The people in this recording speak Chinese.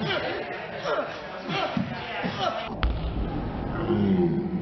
嗯嗯嗯